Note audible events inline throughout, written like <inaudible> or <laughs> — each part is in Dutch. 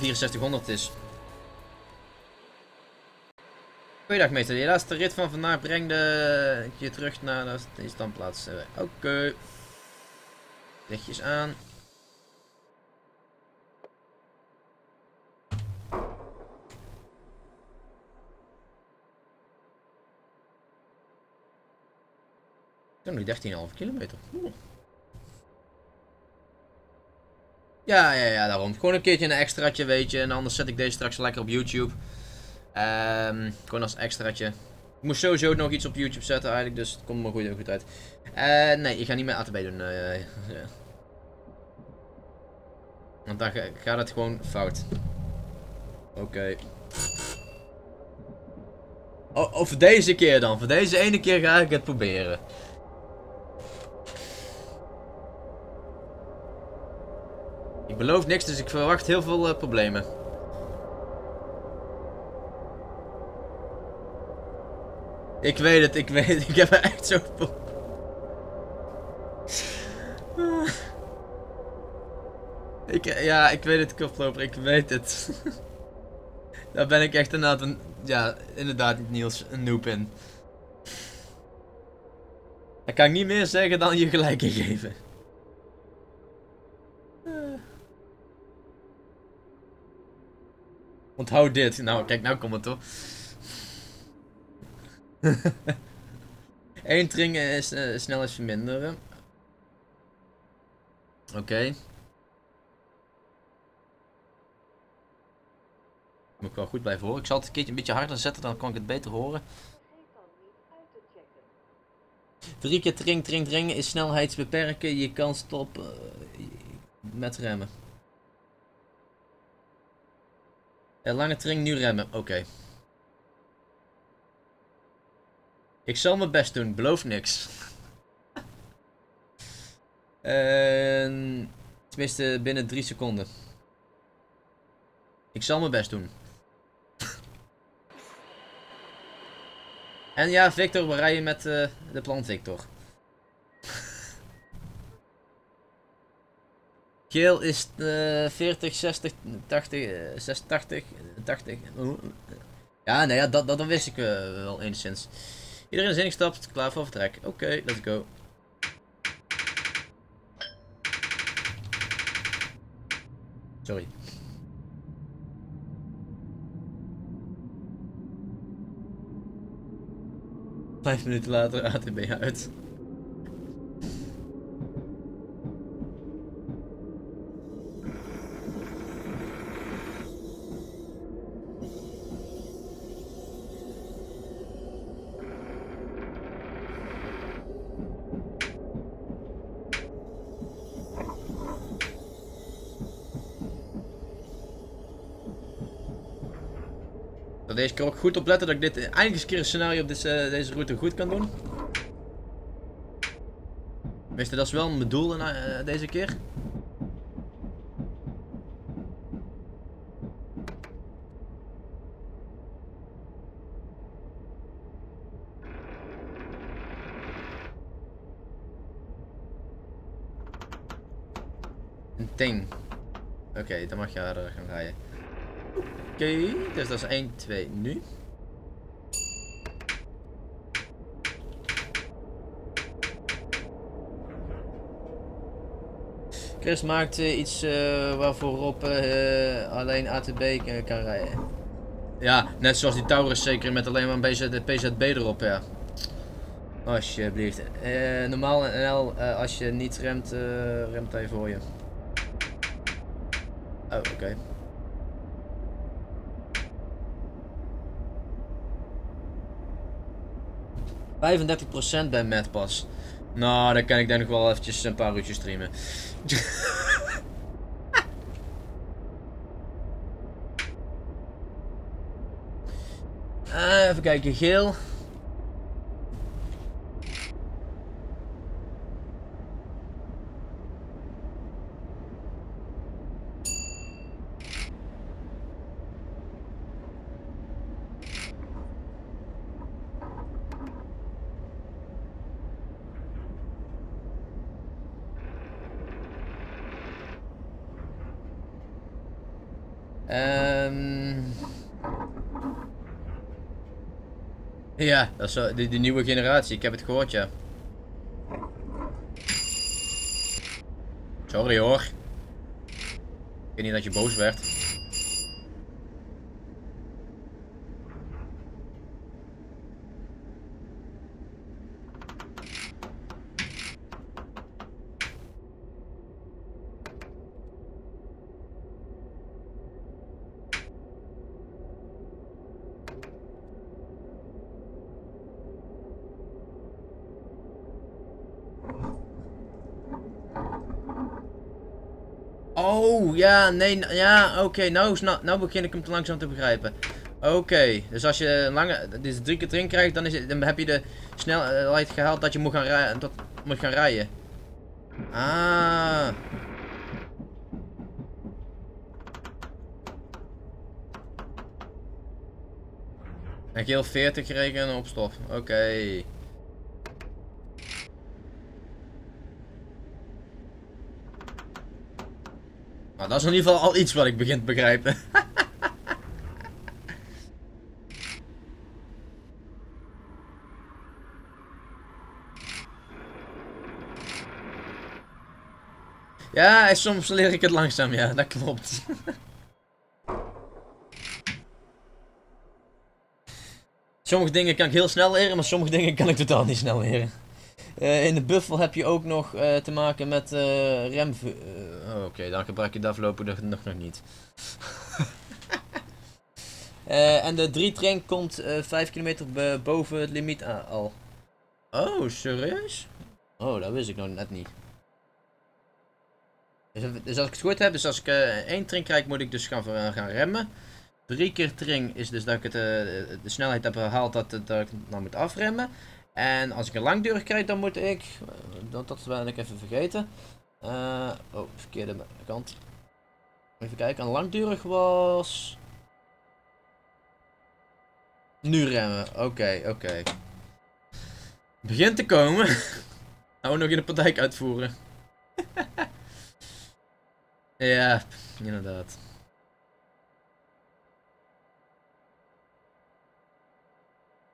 wel 6400 is. Goeiedag meester, je laatste rit van vandaag breng de je terug naar de standplaats. Oké. Okay. Lichtjes aan. nog 13,5 kilometer. Ja, ja, ja, daarom. Gewoon een keertje een extraatje, weet je. En anders zet ik deze straks lekker op YouTube. Um, gewoon als extraatje. Ik moest sowieso nog iets op YouTube zetten eigenlijk, dus het komt me goed, goed uit. Uh, nee, ik ga niet meer ATB doen. <laughs> Uh, Want dan gaat het gewoon fout. Oké. Okay. of deze keer dan. Voor deze ene keer ga ik het proberen. Ik beloof niks, dus ik verwacht heel veel uh, problemen. Ik weet het, ik weet het. <laughs> Ik heb er echt zo... ik, ja, ik weet het, koploper. Ik weet het. <laughs> Daar ben ik echt inderdaad een... Ja, inderdaad, Niels, een noob in. Dan kan ik niet meer zeggen dan je gelijk geven. Onthoud dit. Nou, kijk, nou komt het toch. <laughs> Eén tring is uh, snelheid verminderen. Oké. Moet ik wel goed blijven horen. Ik zal het een keertje een beetje harder zetten, dan kan ik het beter horen. Drie keer tring, tring, tring is snelheidsbeperken. Je kan stoppen uh, met remmen. Ja, lange tring, nu remmen. Oké. Ik zal mijn best doen, beloof niks. <laughs> uh, tenminste, binnen drie seconden. Ik zal mijn best doen. <laughs> en ja, Victor, we rijden met uh, de plan Victor. Geel is uh, 40, 60, 80, 86, 80. Ja, nee, ja, dat, dat, wist ik uh, wel enigszins. Iedereen is ingestapt, klaar voor vertrek. Oké, let's go. Sorry. Vijf minuten later ATB uit. Deze keer ook goed opletten dat ik dit eindelijk eens een keer een scenario op deze, eh, deze route goed kan doen. Wist dat is wel mijn doel uh, deze keer. Een ding. Oké, dan mag je harder gaan rijden. Oké, dus dat is 1, 2 nu. Chris maakt uh, iets uh, waarvoor uh, alleen ATB kan rijden. Ja, net zoals die Taurus zeker met alleen maar een BZ, PZB erop, ja. Alsjeblieft. normaal NL, als je niet remt, remt hij voor je. Oh, oké. 35% bij Madpass. Nou, dan kan ik daar nog wel eventjes een paar uurtjes streamen. uh, <laughs> even kijken, geel. Ehm ja, dat is zo, die, die nieuwe generatie. Ik heb het gehoord, ja. Sorry hoor. Ik weet niet dat je boos werd. Oh, ja, nee, ja, oké, nou, nou, begin ik hem te langzaam te begrijpen. Oké, dus als je lange, dus drie keer erin krijgt, dan, is dan heb je de snelheid gehaald dat je moet gaan, rijden, dat moet gaan rijden. Ah. En geel 40 rekenen op stof. Oké. Nou, dat is in ieder geval al iets wat ik begin te begrijpen. <laughs> ja, soms leer ik het langzaam, ja, dat klopt. <laughs> sommige dingen kan ik heel snel leren, maar sommige dingen kan ik totaal niet snel leren. Uh, in de buffel heb je ook nog uh, te maken met uh, rem... Oh, oké, dan gebruik je dat voorlopig nog, nog niet. <laughs> en de 3 train komt 5 kilometer boven het limiet al. Oh, serieus? Oh, dat wist ik nog net niet. Dus, dus als ik het goed heb, dus als ik één train krijg, moet ik dus gaan, gaan remmen. Drie keer tring is dus dat ik het, de snelheid heb gehaald dat, dat ik dan moet afremmen. En als ik een langdurig krijg, dan moet ik... Dat, dat ben ik even vergeten. Uh, oh, verkeerde kant. Even kijken, een langdurig was... Nu remmen, oké, oké. Okay. Begint te komen. <laughs> nou, nog in de praktijk uitvoeren. <laughs> ja, inderdaad.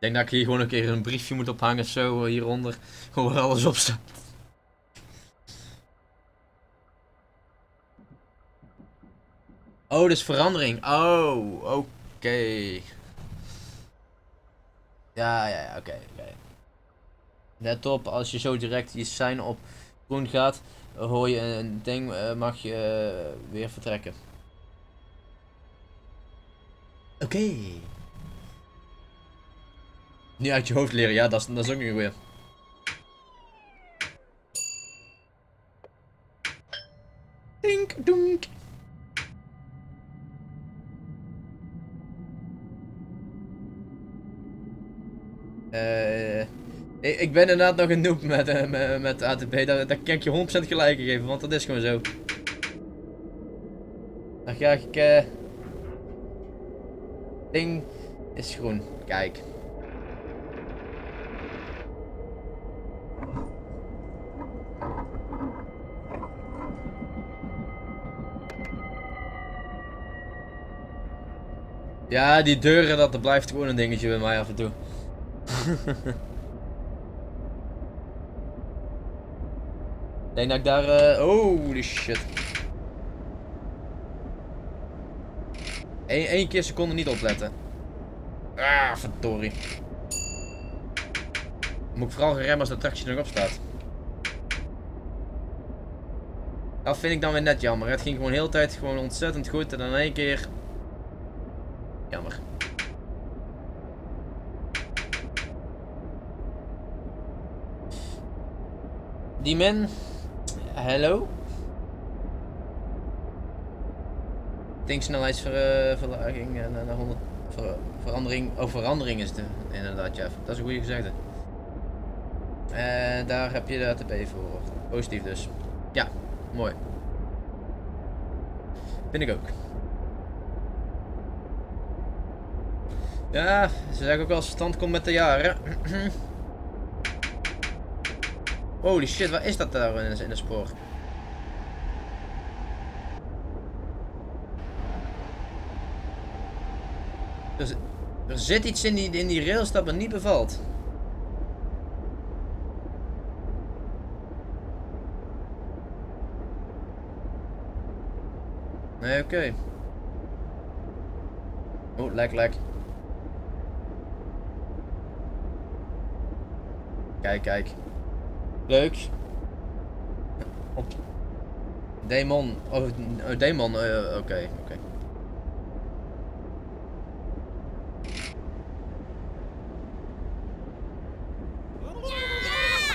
Denk dat ik hier gewoon een keer een briefje moet ophangen, zo eh, hieronder. Gewoon alles op staat. Oh, dus verandering. Oh, oké. Ja, ja, ja, oké, oké. Let op, als je zo direct je sign op groen gaat, hoor je een ding, uh, mag je uh, weer vertrekken. Oké. Niet uit je hoofd leren, ja, dat is, dat is ook niet weer. Dink, donk. Uh, ik, ben inderdaad nog een noob met, uh, met, met ATP. Daar, kan ik je 100% gelijk geven, want dat is gewoon zo. Dan ga ik... Uh, ding is groen. Kijk. Ja, die deuren, dat, blijft gewoon een dingetje bij mij af en toe. Ik <laughs> denk dat ik daar... Uh, holy shit. Eén, keer seconde niet opletten. Ah, verdorie. Moet ik vooral gaan remmen als de attractie nog op staat. Dat vind ik dan weer net jammer. Het ging gewoon de hele tijd gewoon ontzettend goed. En dan één keer Jammer. Die men. Hallo? Denksnelheidsverlaging uh, naar 100. Ver, verandering. Oh, verandering is de. Inderdaad, ja. Dat is een goede gezegde. En daar heb je de ATP voor. Positief dus. Ja, mooi. Vind ik ook. Ja, ze zeggen ook wel stand komt met de jaren. <clears throat> Holy shit, waar is dat daar in de spoor? Er, er zit iets in die, in die rails dat me niet bevalt. Nee, oké. Oh, lek, lek. Kijk, kijk. Leuk. Op. Demon. Oh, oh demon. Oké, uh, oké. Okay, okay.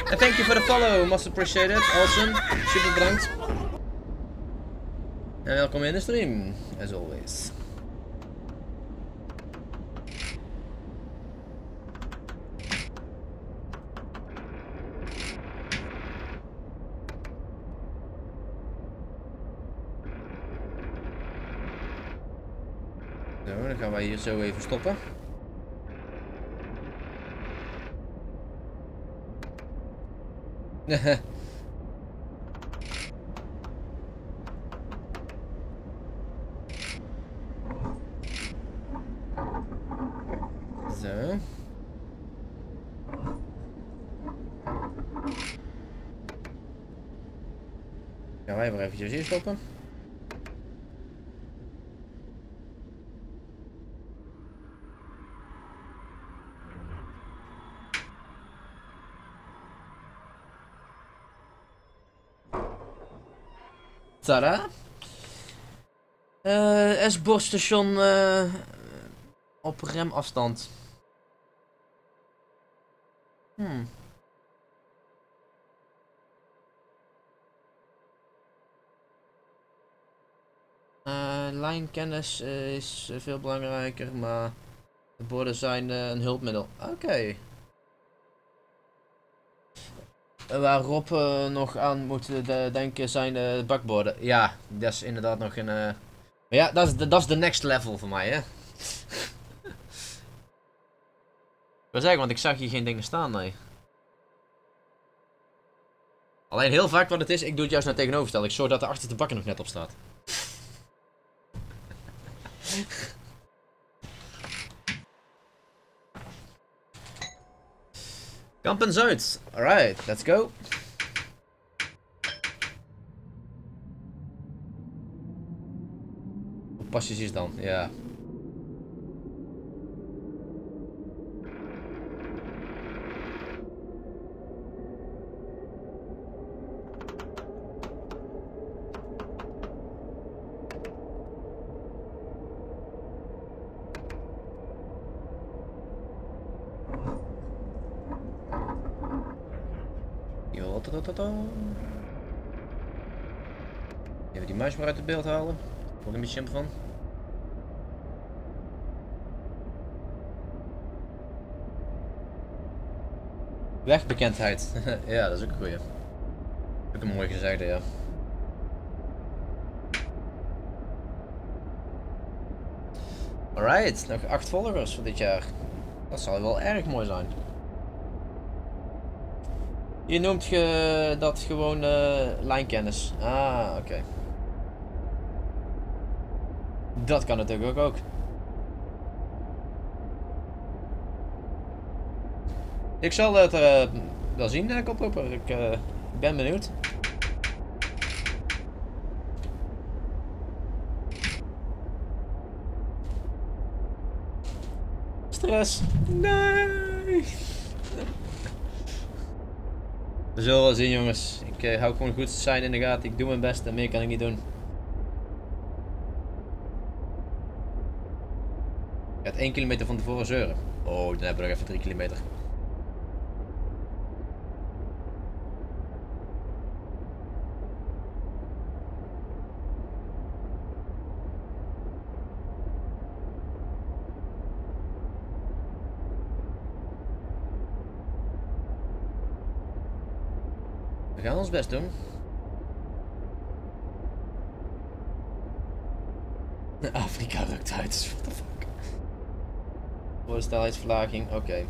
And thank you for the follow, must appreciate it. Awesome. Super bedankt. En welkom in de stream, as always. Zo, dan gaan wij hier zo even stoppen. <laughs> Zo. Gaan wij maar eventjes hier stoppen. Tada. Uh, S-borststation uh, op remafstand. Hmm. Uh, lijnkennis is veel belangrijker, maar de borden zijn een hulpmiddel. Oké. Waar Rob uh, nog aan moet denken zijn de bakborden. Ja, dat is inderdaad nog een... Uh... Maar ja, dat is, de, dat is de next level voor mij, hè. wil zeggen, want ik zag hier geen dingen staan, nee. Alleen heel vaak wat het is, ik doe het juist naar tegenovergesteld. Ik zorg dat de achter de bakken nog net op staat. Kampen Zuid. Alright, let's go. Passagiers Even die muis maar uit het beeld halen. Ik een beetje van. Wegbekendheid. <laughs> ja, dat is ook een goeie. Ook een mooi gezegde, ja. Alright, nog 8 volgers voor dit jaar. Dat zal wel erg mooi zijn. Je noemt je dat gewoon uh, lijnkennis. Ah, oké. Dat kan natuurlijk ook. Ik zal het uh, wel zien, uh, koproeper. Ik ben benieuwd. Stress. Nee. We zullen wel zien jongens. Ik uh, hou gewoon goed zijn in de gaten. Ik doe mijn best en meer kan ik niet doen. Ik ga 1 kilometer van tevoren zeuren. Oh, dan hebben we nog even 3 kilometer. ons best doen. <laughs> Afrika rukt uit. Dus what the fuck? Voor snelheidsverlaging, oké. Dus okay.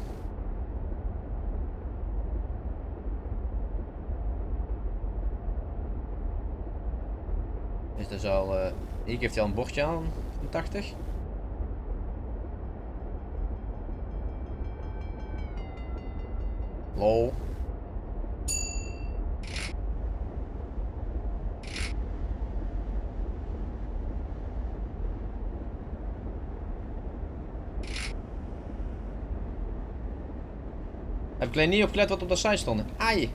Is dus al. Uh, hier heeft hij al een bordje aan 80. Lol. Ik alleen niet opgelet wat op de site stond. Ai.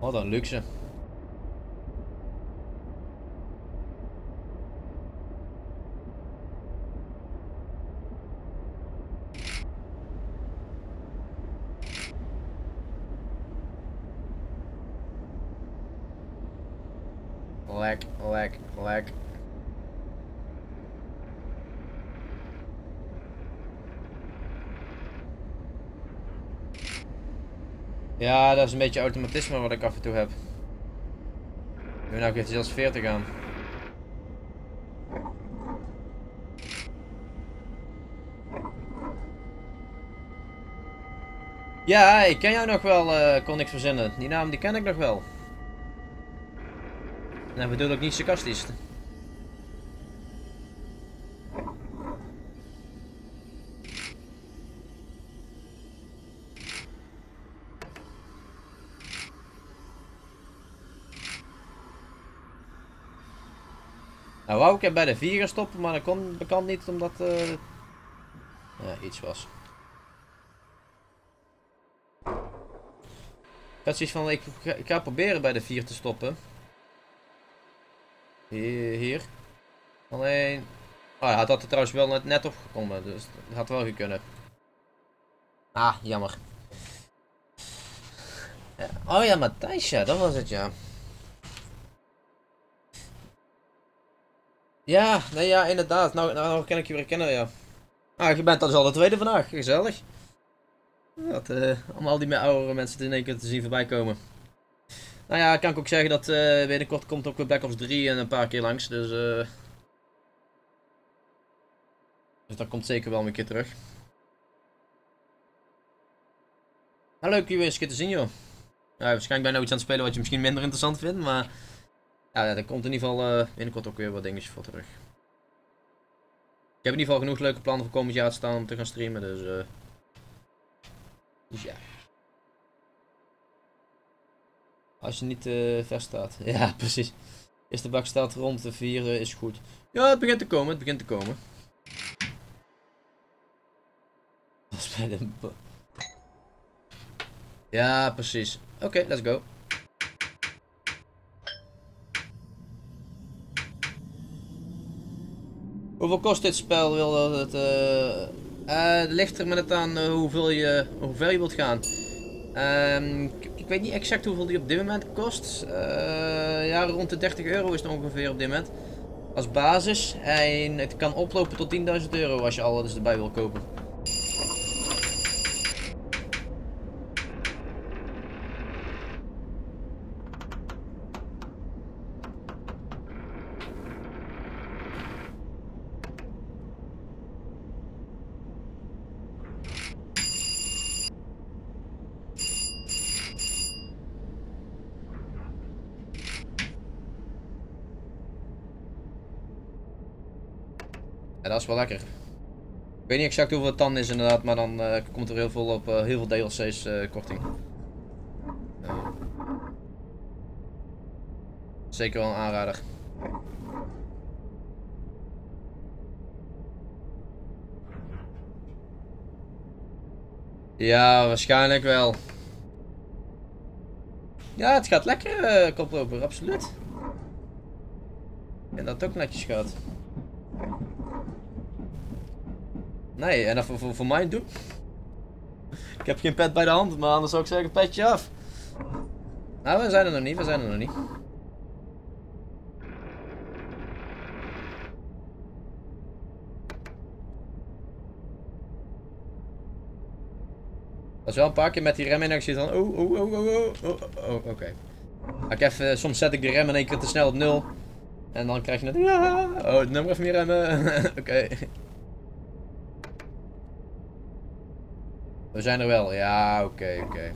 Wat een luxe. Lek, lek, lek. Ja, dat is een beetje automatisme wat ik af en toe heb. Nu nou heeft hij zelfs 40 aan. Ja, ik ken jou nog wel, uh, kon ik verzinnen. Die naam die ken ik nog wel. En dat bedoel ik niet sarcastisch. Wou ik bij de 4 gaan stoppen, maar dat kon bekend niet omdat uh, ja, iets was. Ik had van, ik, ik ga proberen bij de 4 te stoppen. Hier. hier. Alleen... Oh, hij had er trouwens wel net, net opgekomen, dus dat had wel kunnen. Ah, jammer. Oh ja, Matthijs, ja, dat was het ja. Ja, nee ja, inderdaad. Nou, nou, nou kan ik je weer kennen, ja. Ah, je bent dus al de tweede vandaag. Gezellig. Dat, uh, om al die oudere mensen in één keer te zien voorbij komen. Nou ja, kan ik ook zeggen dat uh, binnenkort komt ook weer Black Ops 3 en een paar keer langs. Dus, uh, dus dat komt zeker wel een keer terug. Nou, leuk je weer eens een keer te zien, joh. Ja, waarschijnlijk ben je nou iets aan het spelen wat je misschien minder interessant vindt, maar... Ja, er komt in ieder geval uh, binnenkort ook weer wat dingetjes voor terug. Ik heb in ieder geval genoeg leuke plannen voor komend jaar staan om te gaan streamen, dus... Uh, dus ja. Als je niet uh, ver staat. <laughs> Ja, precies. Is de bak staat rond de 4 is goed. Ja, het begint te komen, het begint te komen. <laughs> Is bij de... Ja, precies. Oké, let's go. Hoeveel kost dit spel? Wil het, uh, uh, ligt er met het aan uh, hoeveel je, hoeveel je wilt gaan. Ik, ik, weet niet exact hoeveel die op dit moment kost. ja, rond de 30 euro is het ongeveer op dit moment. Als basis. En het kan oplopen tot 10.000 euro als je alles erbij wil kopen. Dat is wel lekker. Ik weet niet exact hoeveel het dan is inderdaad, maar dan uh, komt er heel veel op uh, heel veel DLC's eh, korting. zeker wel een aanrader. Ja, waarschijnlijk wel. Ja, het gaat lekker, uh, koploper, absoluut. En dat ook netjes gaat. Nee, en voor, voor, voor mij doen. Ik heb geen pet bij de hand, maar anders zou ik zeggen petje af. Nou, we zijn er nog niet, we zijn er nog niet. Dat is wel een paar keer met die rem in. Zie dan, oh, oh, oh, oh, oh, oh, oh oké. Ik even, soms zet ik de rem in één keer te snel op nul. En dan krijg je het, ja, oh, nummer even meer remmen. <laughs> oké. We zijn er wel, ja, oké, oké.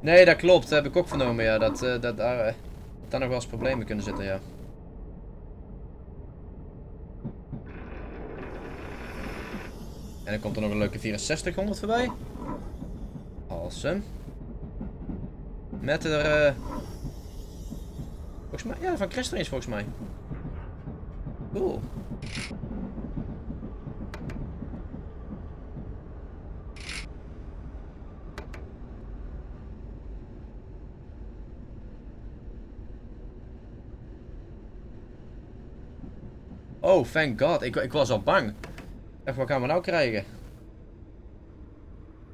Nee, dat klopt, dat heb ik ook vernomen, ja. Dat, uh, dat daar, uh, nog wel eens problemen kunnen zitten, ja. En dan komt er nog een leuke 6400 voorbij. Awesome. Met er... Uh... Volgens mij... Ja, van Chris volgens mij. Cool. Oh, thank god. Ik, ik was al bang. Echt, wat gaan we nou krijgen?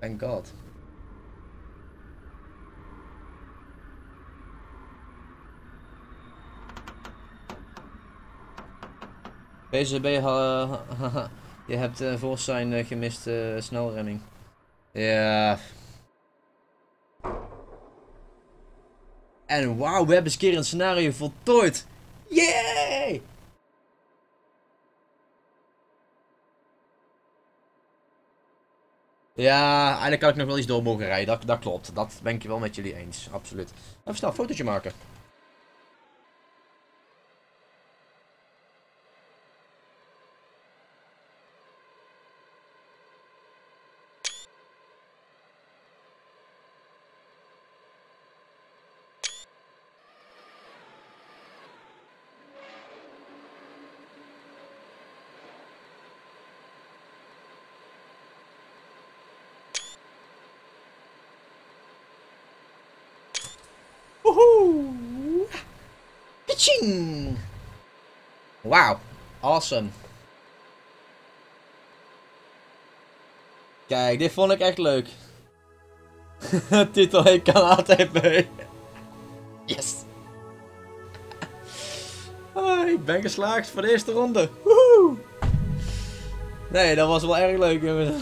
Thank god. BZB, je hebt uh, voor zijn uh, gemiste uh, snelremming. Ja. En wauw, we hebben eens een keer een scenario voltooid. Yay! Ja, eigenlijk kan ik nog wel iets door mogen rijden. Dat, dat klopt. Dat ben ik wel met jullie eens. Absoluut. Even snel een fotootje maken. Woehoe! Kaching! Wauw, awesome. Kijk, dit vond ik echt leuk. <laughs> Titel ik kan ATP. Yes! <laughs> Oh, ik ben geslaagd voor de eerste ronde. Woehoe! Nee, dat was wel erg leuk.